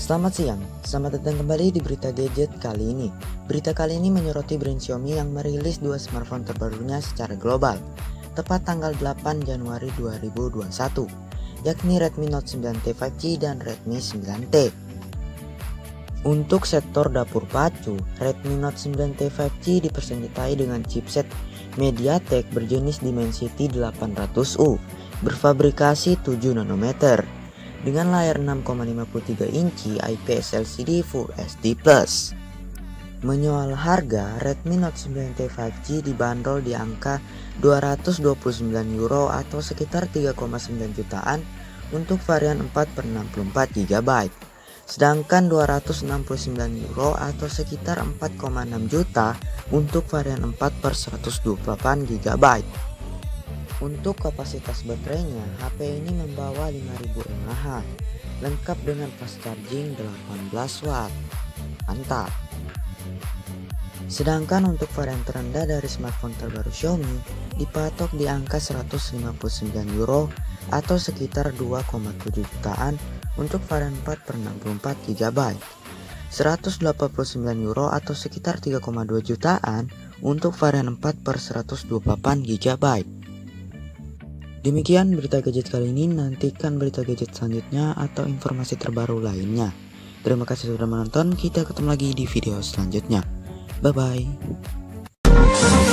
Selamat siang, selamat datang kembali di berita gadget kali ini. Berita kali ini menyoroti brand Xiaomi yang merilis dua smartphone terbarunya secara global, tepat tanggal 8 Januari 2021, yakni Redmi Note 9T 5G dan Redmi 9T. Untuk sektor dapur pacu, Redmi Note 9T 5G dipersenjatai dengan chipset MediaTek berjenis Dimensity 800U berfabrikasi 7 nanometer dengan layar 6,53 inci IPS LCD Full HD+. Menyoal harga, Redmi Note 9T 5G dibanderol di angka 229 euro atau sekitar 3,9 jutaan untuk varian 4 per 64 GB. Sedangkan 269 euro atau sekitar 4,6 juta untuk varian 4 per 128 GB. Untuk kapasitas baterainya, HP ini membawa 5000 mAh, lengkap dengan fast charging 18 watt. Mantap. Sedangkan untuk varian terendah dari smartphone terbaru Xiaomi dipatok di angka 159 euro atau sekitar 2,7 jutaan untuk varian 4 per 64 GB. 189 euro atau sekitar 3,2 jutaan untuk varian 4 per 128 GB. Demikian berita gadget kali ini, nantikan berita gadget selanjutnya atau informasi terbaru lainnya. Terima kasih sudah menonton, kita ketemu lagi di video selanjutnya. Bye-bye.